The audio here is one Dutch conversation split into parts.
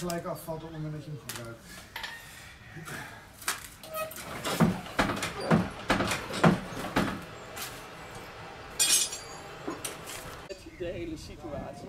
gelijk afvalt op het dat je hem gebruikt. De hele situatie.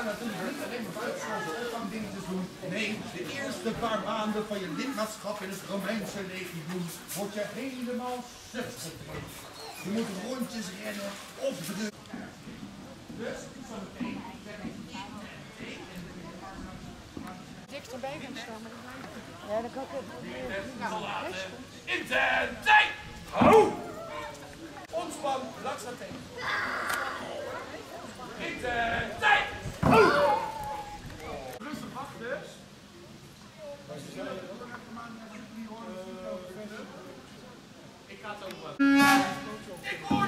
En natuurlijk niet alleen maar buitenlandse opvangdingetjes doen. Nee, de eerste paar maanden van je lidmaatschap in het Romeinse legioen word je helemaal suf getraind. Je moet rondjes rennen, opdrukken. Dus, zo meteen. dichterbij gaan staan. Ja, dan kan ik het. Intensiteit! Hou! Ontspan, langs dat tegen. Intensiteit! Ik ga het ook wel.